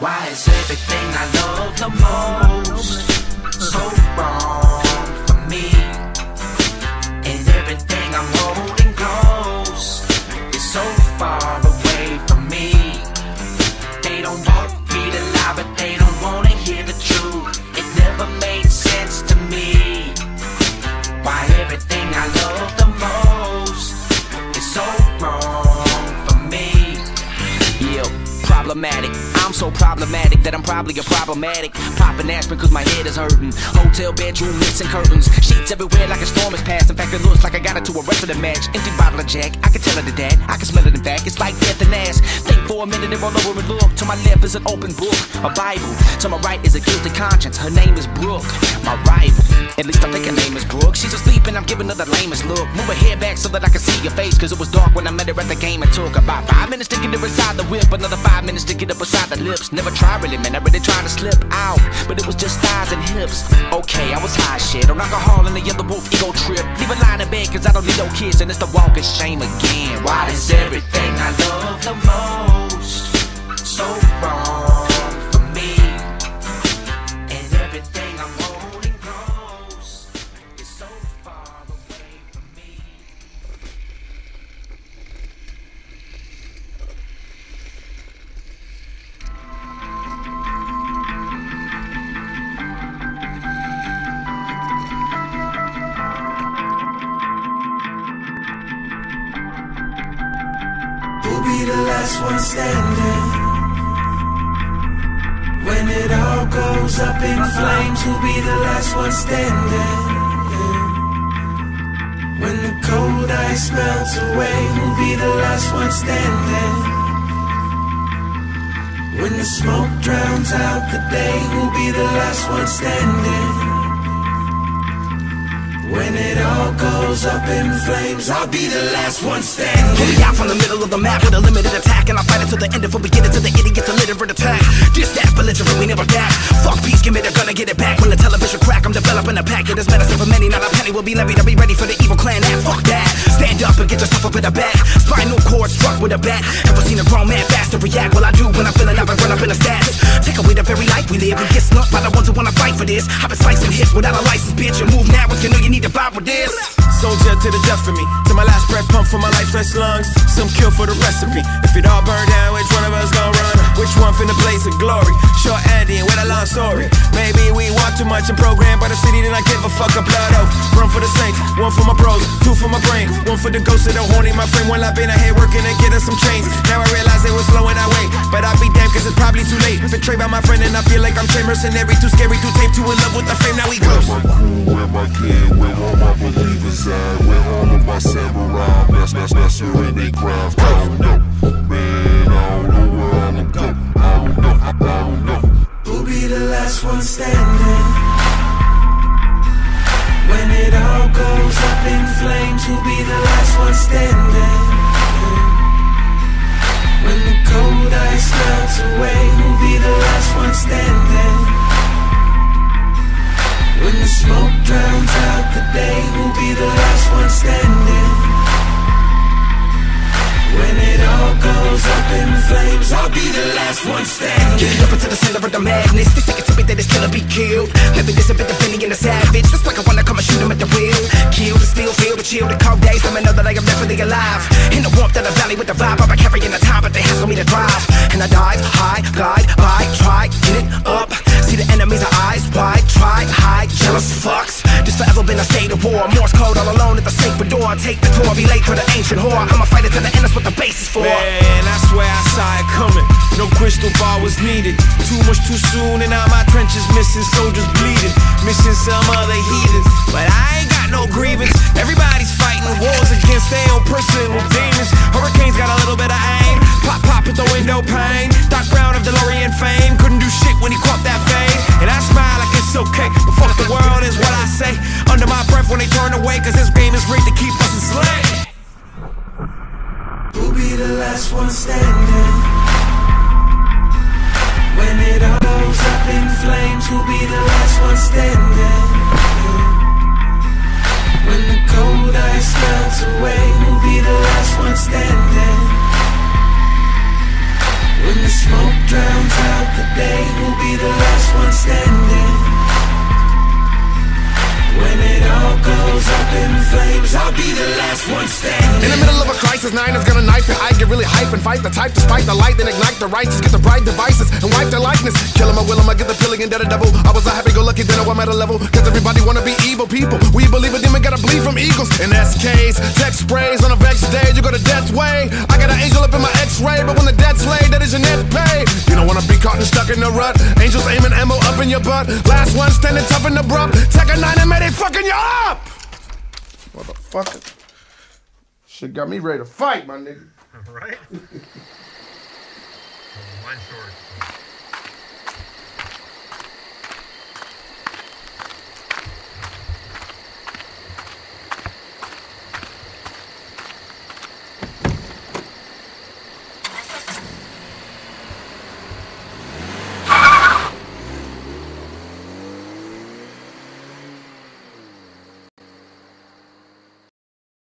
Why is everything I love the most so wrong problematic. I'm so problematic that I'm probably a problematic. Popping aspirin cause my head is hurting. Hotel bedroom missing curtains. Sheets everywhere like a storm is past. In fact, it looks like I got into a wrestling match. Empty bottle of Jack, I can tell it to that. I can smell it in fact. It's like death and ass. Think for a minute and roll over and look. To my left is an open book, a Bible. To my right is a guilty conscience. Her name is Brooke, my rival. At least I think her name is Brooke. She's asleep and I'm giving her the lamest look. Move her hair back so that I can see your face. Cause it was dark when I met her at the game and took about five minutes to get her inside the whip. Another five minutes to get her beside the lips. Never tried really, man. I really tried to slip out. But it was just thighs and hips. Okay, I was high shit. On alcohol and the other wolf ego trip. Leave a line in bed cause I don't need no kids. And it's the walking shame again. Why is everything I love the most so wrong be the last one standing? When it all goes up in flames, who'll be the last one standing? When the cold ice melts away, who'll be the last one standing? When the smoke drowns out the day, who'll be the last one standing? When it all goes up in flames, I'll be the last one standing. Pull me out from the middle of the map with a limited attack And I fight until the end get it to the idiots, a literate attack. This, that, belligerent, we never back Fuck peace, give me the gun, I get it back. When the television crack, I'm developing a pack It is medicine for many, not a penny will be levied. I'll be ready for the evil clan act, fuck that. Stand up and get yourself up in a back Spinal struck with a bat Ever seen a grown man faster react? Well I do when I'm feeling up and run up in the stats Take away the very life we live and get slumped by the ones who wanna fight for this I've been slicing hits without a license, bitch And move now if you know you need to fight with this Soldier to the death for me. To my last breath, pump for my lifeless lungs. Some kill for the recipe. If it all burn down, which one of us gon' run? Which one finna blaze of glory? Short ending with a long story. Maybe we want too much and programmed by the city, then I give a fuck a blood oath. One for the saints, one for my bros, two for my brain, one for the ghosts of the horny. My friend, frame, one lap in ahead working and getting some chains. Now I realize it was slow and I wait, but I'll be damned cause it's probably too late. Betrayed by my friend and I feel like I'm chain mercenary, too scary, too tape, too in love with the fame. Now we close. my crew, where my kid, where all my believers at, where all of my samurai, best, best, best, in they craft. I don't know, man, I don't know where all them go. I don't know, I don't know. Who'll be the last one standing? When it all goes up in flames, who'll be the last one standing? Drowns out the day, who'll be the last one standing? When it all goes up in flames, I'll be the last one standing. Get up into the center of the madness They sick to me that it's gonna be killed. Maybe this a bit Benny and the savage. That's like I wanna come and shoot him at the wheel. Kill the steel, feel the chill, the cold days Let me know that I am definitely alive. In the warmth of the valley with the vibe I'm carrying the time, but they hassle me to drive. And I dive high, glide Been a state of war Morse code all alone at the sacred door Take the tour, be late for the ancient whore I'm a fighter to the end, that's what the base is for Man, I swear I saw it coming. No crystal ball was needed. Too much too soon, and now my trenches missing soldiers bleeding. Missing some other heathens. But I ain't got no grievance. Everybody's fighting wars against their own personal demons. Hurricanes got a little bit of aim. Pop, pop at the window pane. Smoke drowns out the day who'll be the last one standing. When it all goes up in flames, I'll be the last one standing. In the middle of a crisis, nine is gonna knife it. I get really hype and fight the type to despite the light, then ignite the righteous, get the bright devices and wipe their likeness. Kill 'em or will I get the feeling and dead a devil. I was a happy go lucky, then I'm at a level. Cause everybody wanna be evil people. We believe a demon gotta bleed In SKs, tech sprays on a vex stage, you go to death's way. I got an angel up in my x-ray, but when the death's laid, that is your net pay. You don't wanna be caught and stuck in the rut. Angels aiming ammo up in your butt. Last one standing tough and abrupt. Take a nine and may they fucking you up! Motherfucker. Shit got me ready to fight, my nigga. Right? One short.